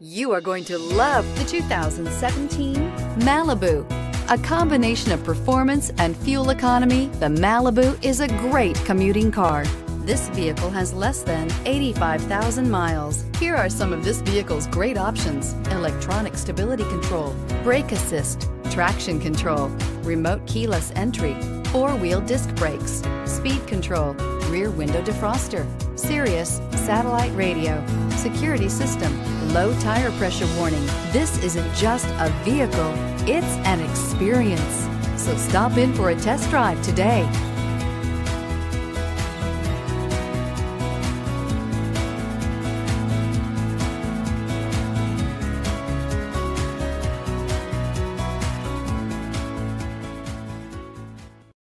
You are going to love the 2017 Malibu. A combination of performance and fuel economy, the Malibu is a great commuting car. This vehicle has less than 85,000 miles. Here are some of this vehicle's great options. Electronic stability control, brake assist, traction control, remote keyless entry, four-wheel disc brakes, speed control, rear window defroster, Sirius, satellite radio, security system, low tire pressure warning. This isn't just a vehicle, it's an experience. So stop in for a test drive today.